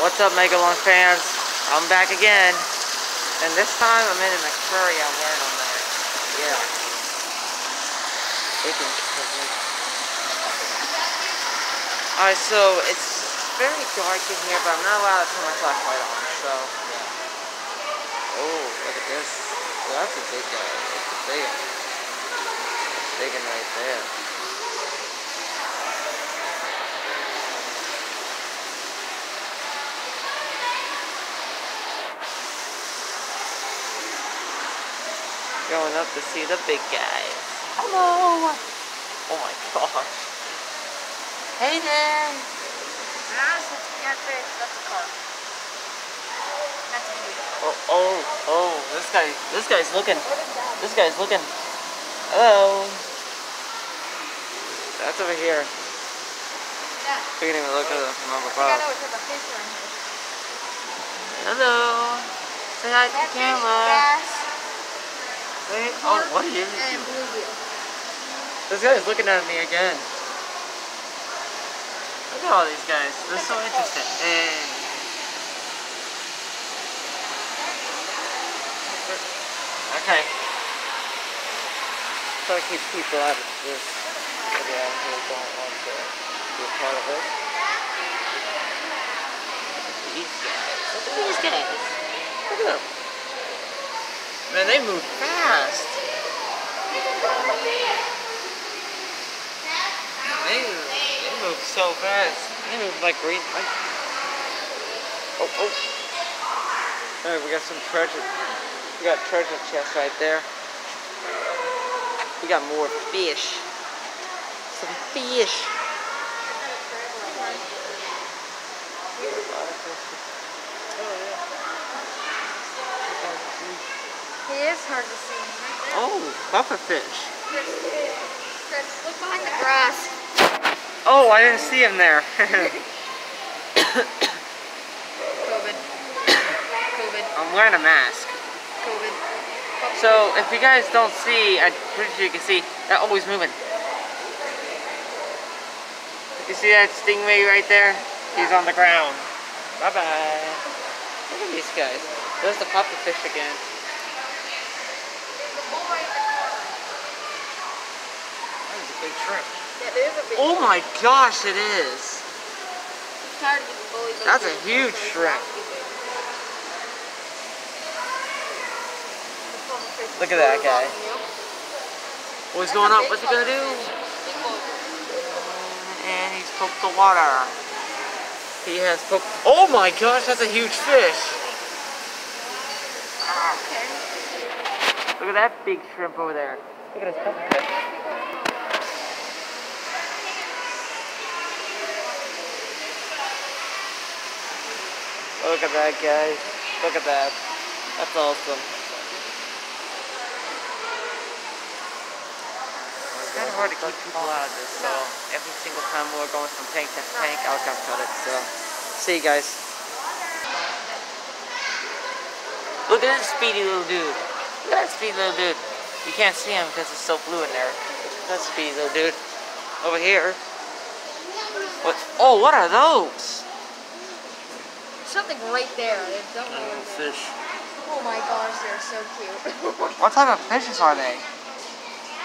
What's up, Megalon fans? I'm back again. And this time I'm in an aquarium I'm wearing on there. Yeah. They can Alright, so it's very dark in here, but I'm not allowed to turn my flashlight on, so yeah. Oh, look at this. So that's a big guy. That's a big one. Big one right there. Going up to see the big guys. Hello! Oh my gosh. Hey there! That's a fish. That's a carp. That's a fish. Oh, oh, oh, this guy, this guy's looking. This guy's looking. Hello. That's over here. Yeah. We can even look at it from up I above. know it's like a fish around here. Hello. Say hi to the camera. Bass, Say, oh, what are you? and bluegill. This guy's looking at me again. Look at all these guys. They're so interesting. Hey. Okay. Try to keep people out of this video who don't want to be a part of it. These guys. Look at these guys. Man, they move fast. They, they move so fast. They move like green. Like, oh, oh. Alright, we got some treasure. We got treasure chest right there. We got more fish. Some fish. Is hard to see. Right. Oh, pufferfish. Chris, look behind the grass. Oh, I didn't see him there. COVID. COVID. I'm wearing a mask. COVID. So if you guys don't see, I'm pretty sure you can see that always moving. You see that stingray right there? He's on the ground. Bye bye. Look at these guys. There's the pufferfish again. The boy in the corner. That is a big shrimp. Yeah, there's a big Oh my gosh, it is. I'm tired of bullied. That's a huge shrimp. Look at that guy. What's going on? What's he gonna do? pufferfish. Big boy. And he's poked the water. He has poked. Oh my gosh, that's a huge fish. Look at that big shrimp over there. Look at his Look at that, guys. Look at that. That's awesome. It's kind of hard to keep people out of this, so every single time we're going from tank to tank, I'll come cut it. So, see you guys. Look at this speedy little dude. Look at that speedy little dude. You can't see him because it's so blue in there. That speedy little dude. Over here. What? Oh, what are those? Something right there. I don't know. what. Fish. Oh my gosh, they're so cute. What type of fishes are they?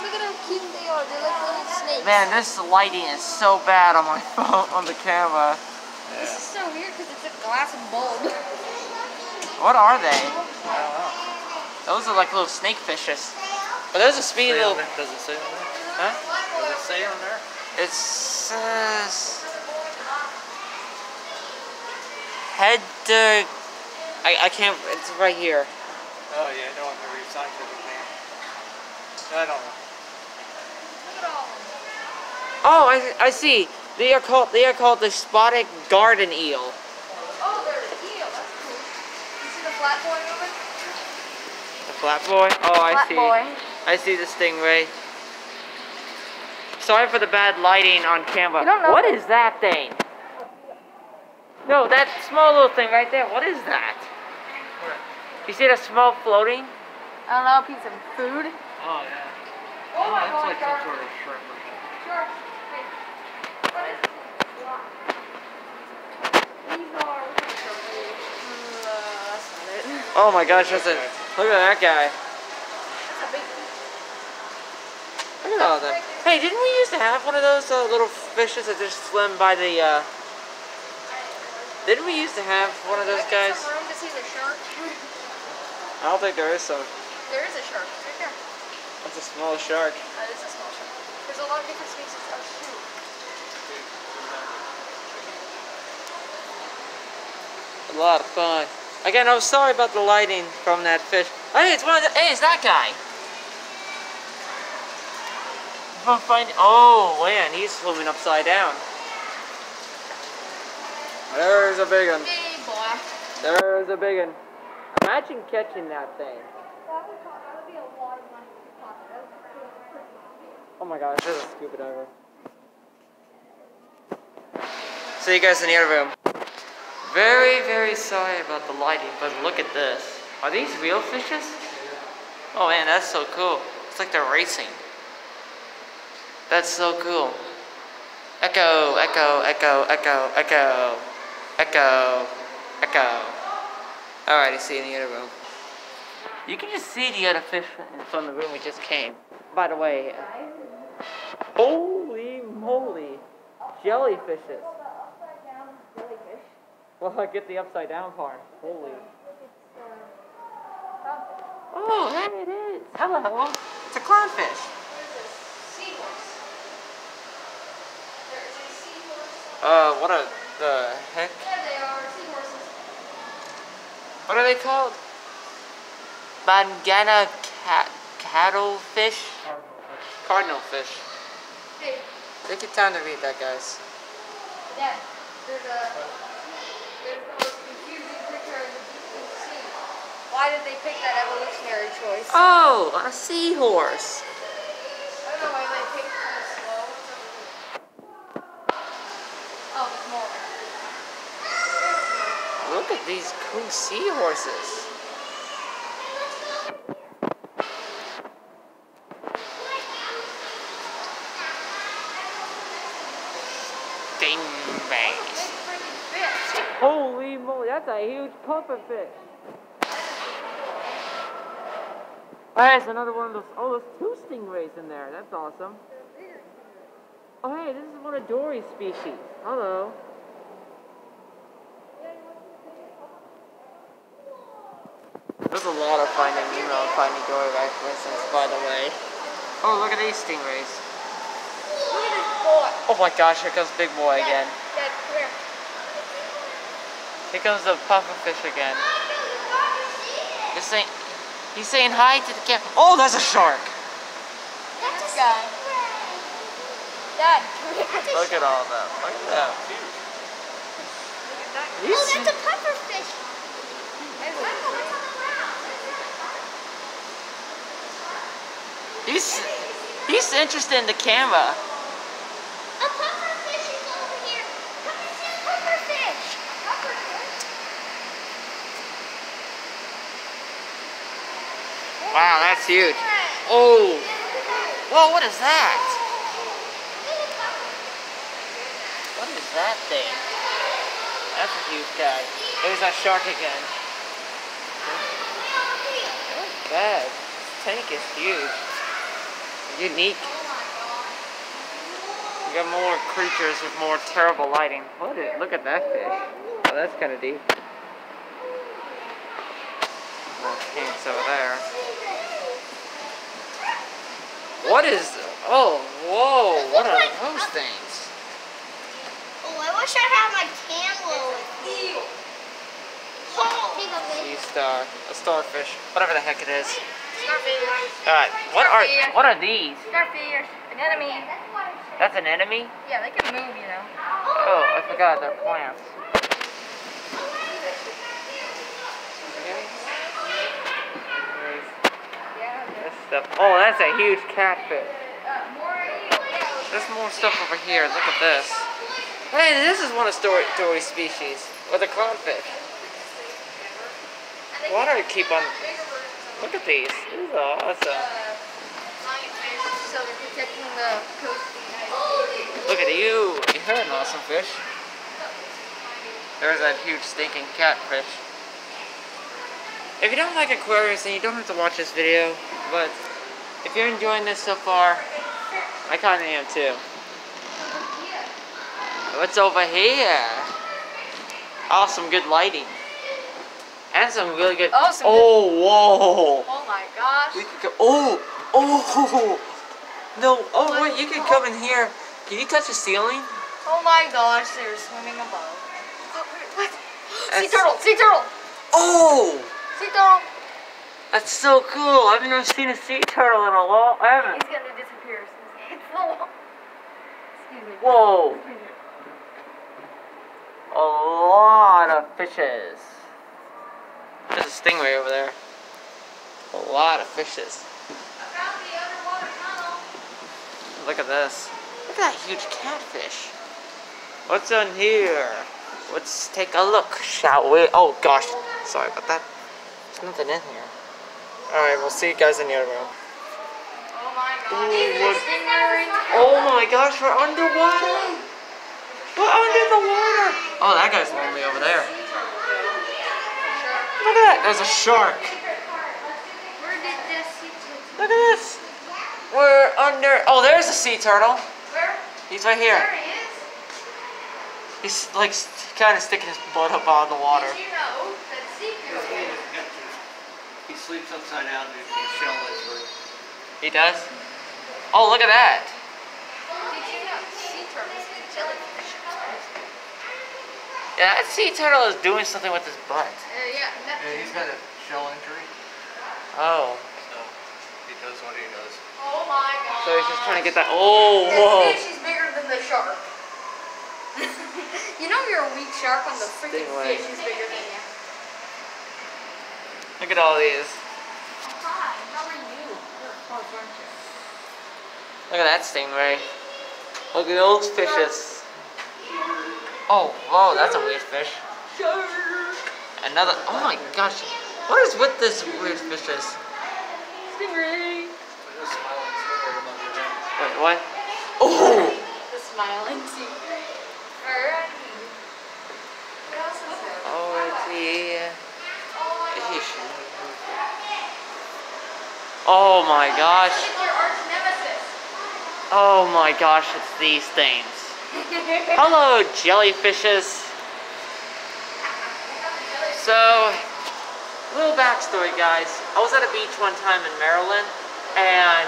Look at how cute they are. They're like little snakes. Man, this lighting is so bad on my phone, on the camera. This is so weird because it's a glass bulb. What are they? Those are like little snake fishes. But there's a speedy little. Does it say on there? Huh? Does it say on there? It says. Head to. I, I can't. It's right here. Oh yeah, I don't no, the recycling man. I don't know. Look at all of them. Oh, I, I see. They are called. They are called the spotted garden eel. Oh, they're an eel. That's cool. You see the flat boy moving? The flat boy. Oh, I flat see. boy. I see the stingray. Sorry for the bad lighting on camera. You don't know What that thing? No, that small little thing right there. What is that? You see that small floating? I don't know, a piece of food. Oh yeah. Oh my that's God, like some sort of shrimp or something. Sure. Hey, what is this? These are Oh my gosh, that's a, look at that guy. That's a Look at all of them. Hey, didn't we used to have one of those uh, little fishes that just swim by the, uh... Didn't we used to have one of those guys? Room to see the shark. I don't think there is some. there is a shark. It's right there. That's a small shark. Uh, that is a small shark. There's a lot of different species. Oh shoot. A lot of fun. Again, I'm sorry about the lighting from that fish. Hey, it's one of the. Hey, it's that guy. I'm finding. Oh man, he's swimming upside down. There's a big one. Big boy. There's a big one. Imagine catching that thing. That would, that would be a lot of money to catch. That would be pretty Oh my gosh, there's a scuba diver. See you guys in the other room. Very, very sorry about the lighting, but look at this. Are these real fishes? Oh man, that's so cool. It's like they're racing. That's so cool. Echo, echo, echo, echo, echo, echo, echo. Alrighty, see you in the other room. You can just see the other fish from the room we just came. By the way, holy moly, jellyfishes. Well, I get the upside down part. Holy. Oh, there it is. Hello. It's a clownfish. seahorse. There is a seahorse. Uh, what a the heck? There they are, seahorses. What are they called? Bandana cat cattlefish? Cardinal fish. Hey, Take your time to read that, guys. Dad, there's a there's the most confusing picture of the sea. Why did they pick that evolutionary choice? Oh, a seahorse. I don't know why they picked kind of slow. Oh, there's more. Look at these cool seahorses. Fish. Holy moly, that's a huge pufferfish. Oh, there's another one of those. Oh, there's two stingrays in there. That's awesome. Oh, hey, this is one of Dory's species. Hello. A lot of Finding Nemo and Finding Dory references, by the way. Oh, look at these stingrays. Look at this boy. Oh my gosh, here comes Big Boy again. Dad, come here. Here comes the pufferfish again. He's saying, he's saying hi to the camera. Oh, that's a shark. That's this guy. Dad, come here. Look at all that. Look at that. He's, Oh, that's a pufferfish. He's, he's interested in the camera. A pufferfish is over here. Come and see a pufferfish. Pufferfish? Wow, that's huge. Oh, whoa, what is that? What is that thing? That's a huge guy. There's that shark again. Not bad. This tank is huge. Unique. You got more creatures with more terrible lighting. What is, look at that fish. Oh, that's kind of deep. More kinks over there. What is, oh, whoa, what are those things? Oh, I wish I had my camera with me. Oh, Sea star, a starfish, whatever the heck it is. Alright, what are, what are these? Starfish. An enemy. That's an enemy? Yeah, they can move, you know. Oh, I forgot, they're plants. Stuff. Oh, that's a huge catfish. More There's more stuff over here. Look at this. Hey, this is one of Story, Dory's species. With a clownfish. Why do I keep on... Look at these. These are awesome. So they're protecting the coast. Look at you. You're an awesome fish. There's that huge stinking catfish. If you don't like Aquarius, then you don't have to watch this video. But if you're enjoying this so far, I kind of am too. What's over here? Awesome good lighting. And some really good. Oh, some oh whoa! Oh my gosh. We could go. Oh, oh, no. Oh, wait, you can come in here. Can you touch the ceiling? Oh my gosh, they're swimming above. Oh, what? Sea That's- turtle! Sea turtle! Oh, Sea turtle! that's so cool. I've never seen a sea turtle in a long. I haven't. He's gonna disappear as soon as he hits the wall. Excuse me. Whoa. A lot of fishes. There's a stingray over there. A lot of fishes. I found the underwater tunnel. Look at this. Look at that huge catfish. What's in here? Let's take a look, shall we? Oh gosh, sorry about that. There's nothing in here. Alright, we'll see you guys in the other room. Oh my god. Ooh, what- Oh my gosh, we're underwater! We're under the water! Oh, that guy's lonely over there. Look at that, there's a shark. Where did this sea turtle? Look at this. We're under. Oh, there's a sea turtle. Where? He's right here. There he is. He's like kind of sticking his butt up out of the water. Did you know that sea turtles He sleeps upside down and his shell He does? Oh, look at that. Did you know sea turtles eat jellyfish? Yeah, that sea turtle is doing something with his butt. Uh, yeah, Yeah, he's got a shell injury, Oh. so he does what he does. Oh my god. So he's just trying to get that. Oh, That whoa. fish is bigger than the shark. you know you're a weak shark when the freaking Stingray. fish is bigger than you. Look at all these. Hi, how are you? You're close, aren't you? Look at that stingray. Look at those fishes. Oh, whoa, that's a weird fish. Another. Oh my gosh. What is with this weird fishes? Stingray. There's a smiling stingray above your head. Wait, what? Oh! The smiling sea. Alrighty. What else is there? Oh, it's the. Oh my gosh. Fish. Oh my gosh. Look at your arch nemesis. Oh my gosh, it's these things. Hello, jellyfishes. So, little backstory, guys. I was at a beach one time in Maryland, and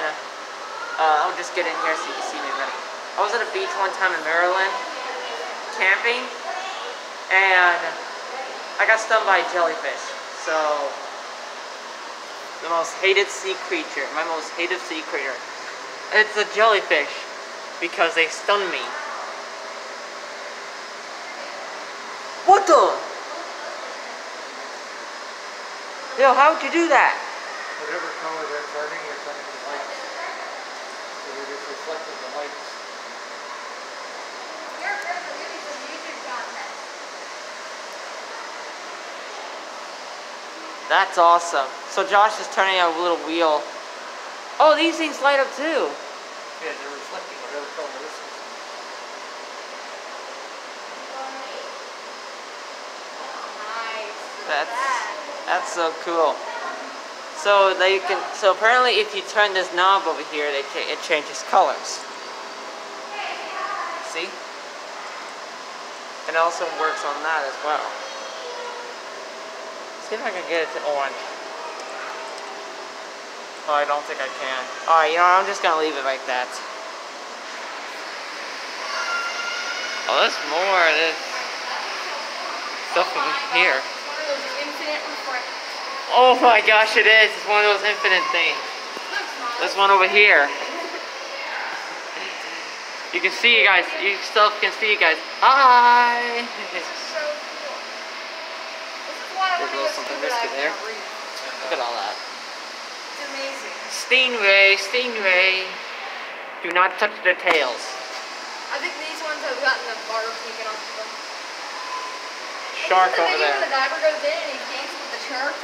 uh, I'll just get in here so you can see me minute. I was at a beach one time in Maryland, camping, and I got stung by a jellyfish. So, the most hated sea creature, my most hated sea creature. It's a jellyfish because they stung me. What the? Yo, how'd you do that? Whatever color they're turning, you're turning the lights. So they're just reflecting the lights. Your friends are doing some YouTube content. That's awesome. So Josh is turning a little wheel. Oh, these things light up too. Yeah, they're reflecting whatever color this is. That's that's so cool. So they can. So apparently, if you turn this knob over here, they it changes colors. See? And it also works on that as well. See if I can get it to orange. Oh, I don't think I can. Alright, you know, what, I'm just gonna leave it like that. Oh, there's more of this stuff over here. It's one of those infinite refract. Oh my gosh, it is. It's one of those infinite things. There's one over here. You can see you guys. You still can see you guys. Hi. This is so cool. This is why I There's a little something risky there. Look at all that. It's amazing. Stingray, stingray. Do not touch their tails. I think these ones have gotten the barb taken off of them. Shark over there. the diver goes in and he dances with the shark?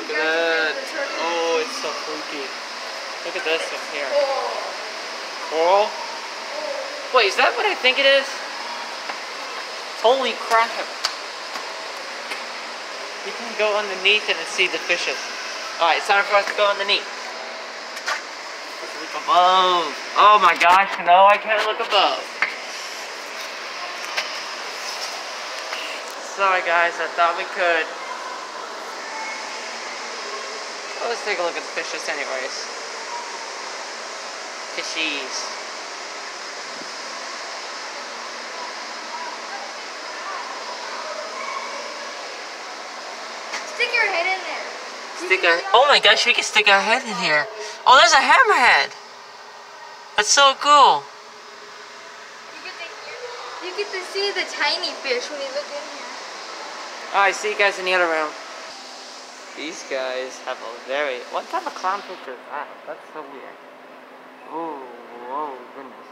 Look at that. see the turtle. Oh, it's so freaky. Look at this one here. Oh. Coral. Wait, is that what I think it is? Holy crap. You can go underneath and see the fishes. Alright, it's time for us to go underneath. Let's look above. Oh my gosh, no, I can't look above. Sorry guys, I thought we could. Well, let's take a look at the fishes anyways. Fishies. Stick your head in there. Stick our, oh my gosh, we can stick our head in here. Oh, there's a hammerhead. That's so cool. You get, to, you get to see the tiny fish when you look in here. Alright, see you guys in the other room. These guys have a very, what type of clownfish is that? That's so weird. Oh, whoa, goodness.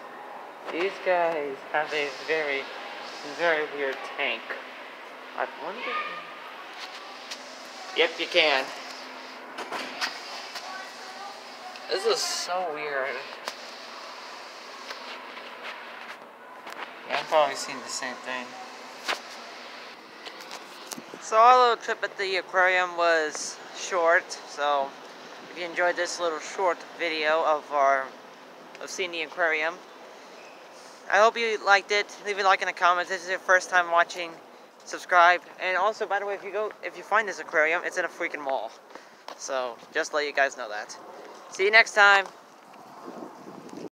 These guys have a very, very weird tank. I wonder... Yep, you can. This is so weird. Yeah, I've probably seen the same thing. So our little trip at the aquarium was short, so if you enjoyed this little short video of our of seeing the aquarium, I hope you liked it. Leave a like in the comments. This is your first time watching subscribe. And also, by the way, if you go, if you find this aquarium, it's in a freaking mall. So, just let you guys know that. See you next time.